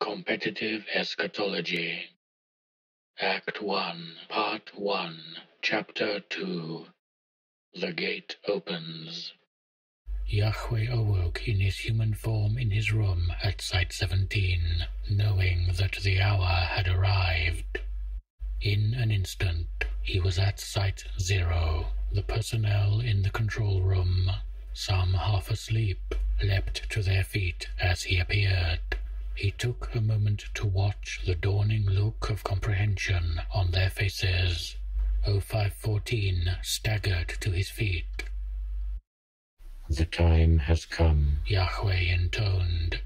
Competitive Eschatology Act 1, Part 1, Chapter 2 The Gate Opens. Yahweh awoke in his human form in his room at Site 17, knowing that the hour had arrived. In an instant, he was at Site Zero. The personnel in the control room, some half asleep, leapt to their feet as he appeared. He took a moment to watch the dawning look of comprehension on their faces. 0514 staggered to his feet. The time has come, Yahweh intoned.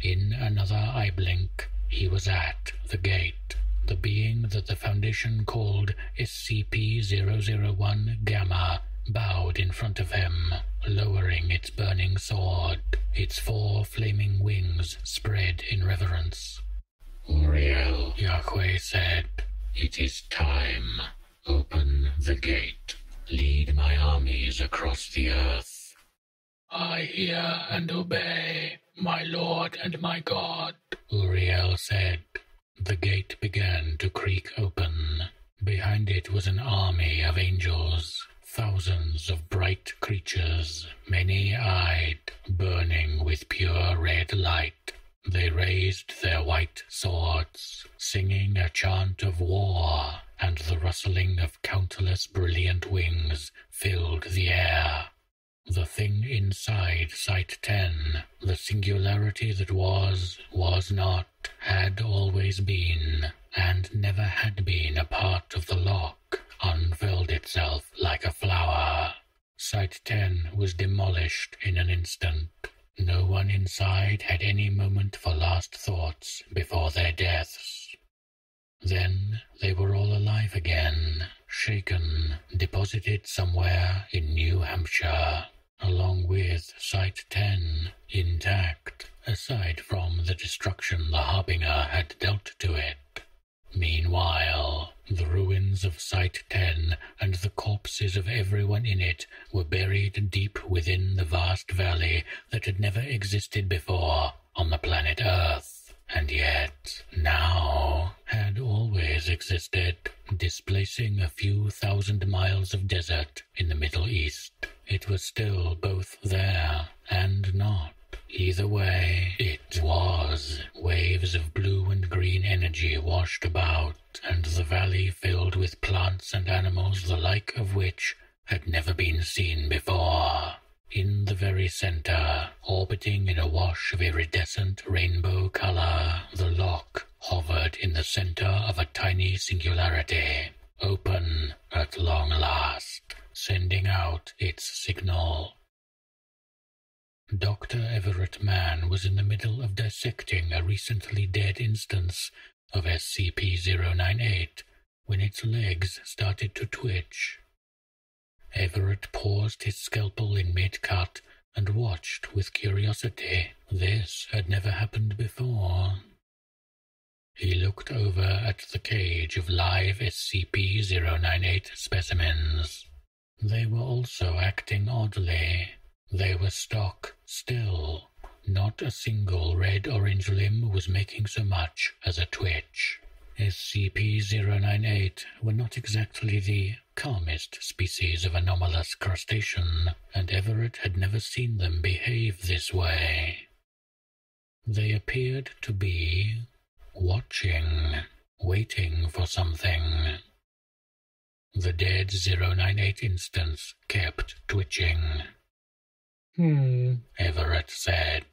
In another eye blink, he was at the gate. The being that the Foundation called SCP-001 Gamma bowed in front of him, lowering its burning sword. Its four flaming wings spread in reverence. Uriel, Yahweh said, it is time. Open the gate. Lead my armies across the earth. I hear and obey, my Lord and my God, Uriel said. The gate began to creak open. Behind it was an army of angels, thousands of bright creatures, many-eyed, burning with pure red light. They raised their white swords, singing a chant of war, and the rustling of countless brilliant wings filled the air. The thing inside Site 10, the singularity that was, was not, had always been, and never had been a part of the lock, unfurled itself like a flower. Site 10 was demolished in an instant. No one inside had any moment for last thoughts before their deaths. Then they were all alive again, shaken, deposited somewhere in New Hampshire, along with Site 10 intact, aside from the destruction the Harbinger had dealt to it. Meanwhile, the ruins of Site 10 and the corpses of everyone in it were buried deep within the vast valley that had never existed before on the planet Earth, and yet now had always existed, displacing a few thousand miles of desert in the Middle East. It was still both there and not. Either way, it was. Waves of blue and green energy washed about, and the valley filled with plants and animals the like of which had never been seen before. In the very center, orbiting in a wash of iridescent rainbow color, the lock hovered in the center of a tiny singularity, open at long last, sending out its signal. Dr. Everett Mann was in the middle of dissecting a recently dead instance of SCP-098 when its legs started to twitch. Everett paused his scalpel in mid-cut and watched with curiosity. This had never happened before. He looked over at the cage of live SCP-098 specimens. They were also acting oddly. They were stock still. Not a single red-orange limb was making so much as a twitch. SCP-098 were not exactly the calmest species of anomalous crustacean, and Everett had never seen them behave this way. They appeared to be watching, waiting for something. The dead 098 instance kept twitching. Hmm, Everett said.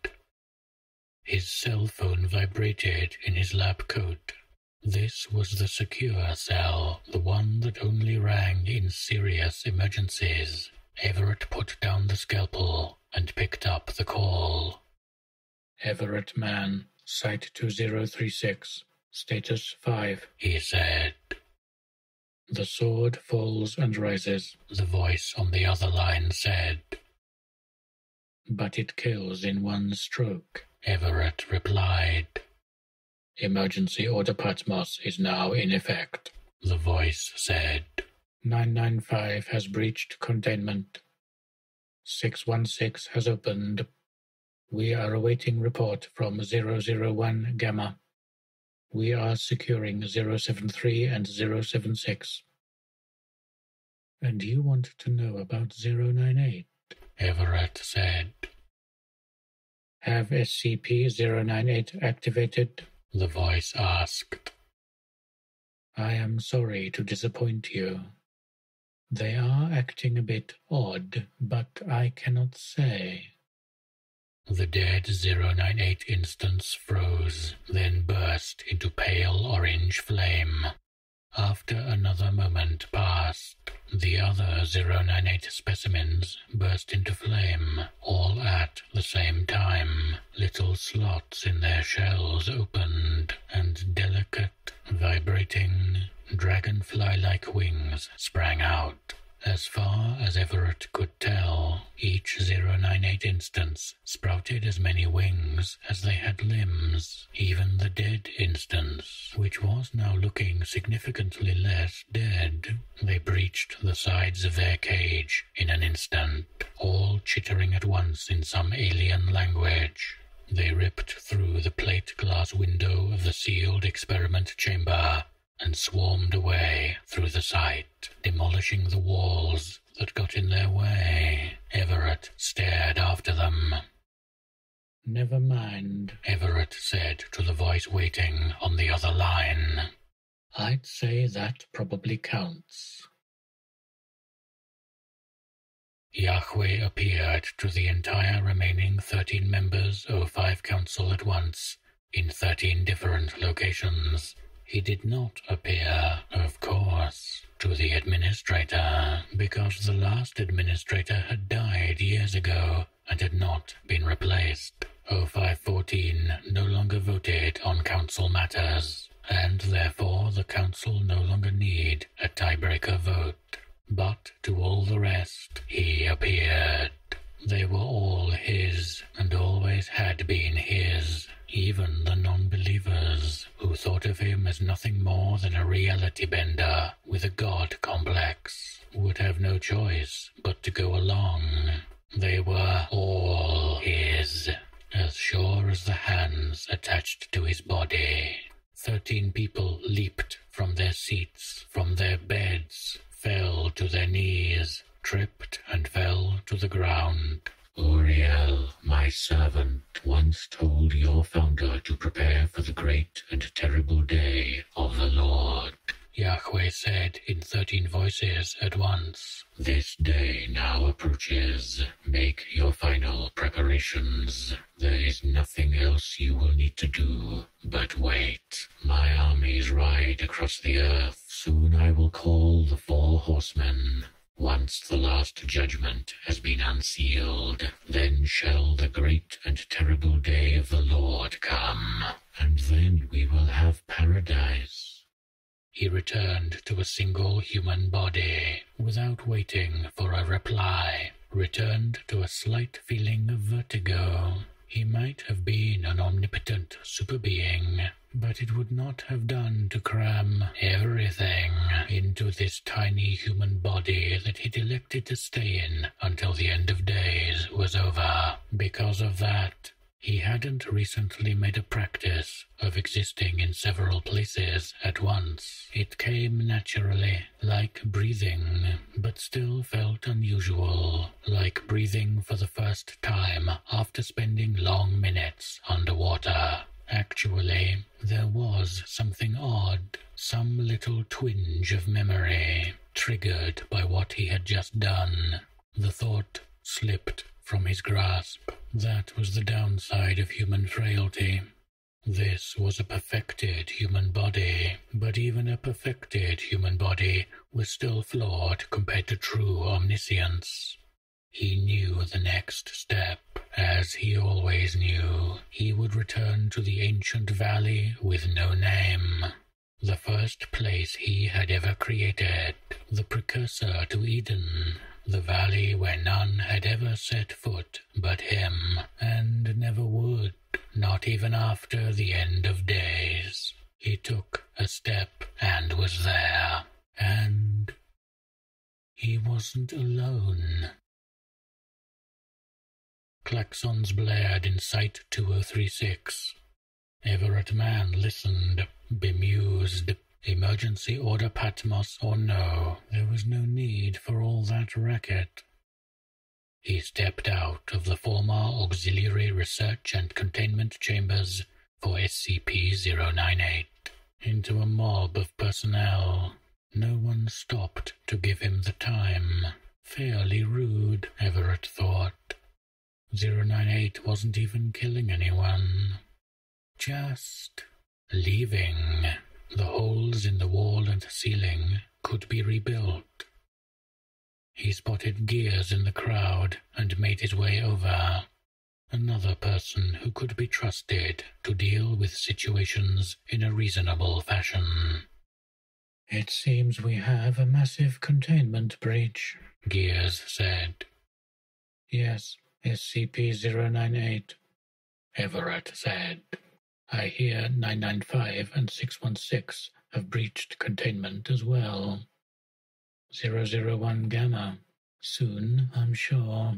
His cell phone vibrated in his lab coat. This was the secure cell, the one that only rang in serious emergencies. Everett put down the scalpel and picked up the call. Everett Mann, Site 2036, Status 5. He said. The sword falls and rises, The voice on the other line said. But it kills in one stroke. Everett replied. Emergency Order Patmos is now in effect. The voice said. 995 has breached containment. 616 has opened. We are awaiting report from 001 Gamma. We are securing 073 and 076. And you want to know about 098? Everett said. Have SCP-098 activated? The voice asked. I am sorry to disappoint you. They are acting a bit odd, but I cannot say. The dead 098 instance froze, then burst into pale orange flame. After another moment passed, the other 098 specimens burst into flame, all at the same time. Little slots in their shells opened, and delicate, vibrating, dragonfly-like wings sprang out. As far as Everett could tell, each 098 instance sprouted as many wings as they had limbs. Even the dead instance, which was now looking significantly less dead, they breached the sides of their cage in an instant, all chittering at once in some alien language. They ripped through the plate glass window of the sealed experiment chamber and swarmed away through the site, demolishing the walls that got in their way. Everett stared after them. Never mind, Everett said to the voice waiting on the other line. I'd say that probably counts. Yahweh appeared to the entire remaining 13 members of 5 Council at once, in 13 different locations, he did not appear, of course, to the administrator, because the last administrator had died years ago and had not been replaced. 0514 no longer voted on council matters, and therefore the council no longer need a tiebreaker vote. But to all the rest, he appeared. They were all his, and always had been his. Even the non-believers, thought of him as nothing more than a reality bender with a god complex, would have no choice but to go along. They were all his, as sure as the hands attached to his body. Thirteen people leaped from their seats, from their beds, fell to their knees, tripped and fell to the ground. Uriel, my servant, once told your founder to prepare for the great and terrible day of the Lord. Yahweh said in thirteen voices at once. This day now approaches. Make your final preparations. There is nothing else you will need to do. But wait. My armies ride across the earth. Soon I will call the four horsemen. Once the last judgment has been unsealed, then shall the great and terrible day of the Lord come, and then we will have paradise. He returned to a single human body, without waiting for a reply, returned to a slight feeling of vertigo. He might have been an omnipotent super being, but it would not have done to cram everything into this tiny human body that he'd elected to stay in until the end of days was over. Because of that, he hadn't recently made a practice of existing in several places at once. It came naturally, like breathing, but still felt unusual, like breathing for the first time after spending long minutes underwater. Actually, there was something odd, some little twinge of memory, triggered by what he had just done. The thought slipped from his grasp. That was the downside of human frailty. This was a perfected human body, but even a perfected human body was still flawed compared to true omniscience. He knew the next step, as he always knew. He would return to the ancient valley with no name. The first place he had ever created, the precursor to Eden, the valley where none had ever set foot but him, and never would, not even after the end of days. He took a step and was there, and he wasn't alone. Klaxons blared in Site 2036. Everett Mann listened, bemused. Emergency order Patmos or no, there was no need for all that racket. He stepped out of the former Auxiliary Research and Containment Chambers for SCP-098 into a mob of personnel. No one stopped to give him the time. Fairly rude, Everett thought. 098 wasn't even killing anyone. Just leaving. The holes in the wall and ceiling could be rebuilt. He spotted Gears in the crowd and made his way over. Another person who could be trusted to deal with situations in a reasonable fashion. It seems we have a massive containment breach, Gears said. Yes, SCP-098, Everett said. I hear 995 and 616 have breached containment as well. 001 Gamma. Soon, I'm sure.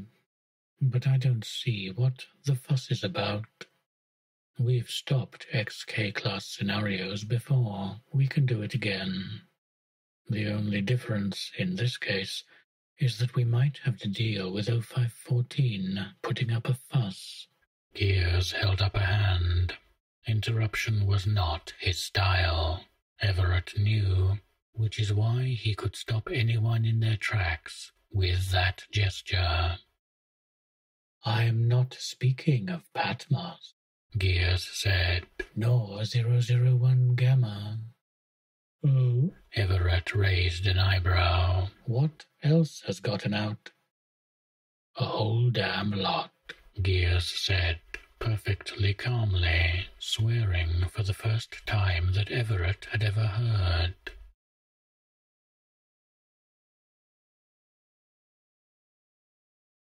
But I don't see what the fuss is about. We've stopped XK class scenarios before. We can do it again. The only difference in this case is that we might have to deal with 0514 putting up a fuss. Gears held up a hand. Interruption was not his style. Everett knew, which is why he could stop anyone in their tracks with that gesture. I am not speaking of Patmos, Gears said. Nor 001 Gamma. Oh? Everett raised an eyebrow. What else has gotten out? A whole damn lot, Gears said perfectly calmly, swearing for the first time that Everett had ever heard.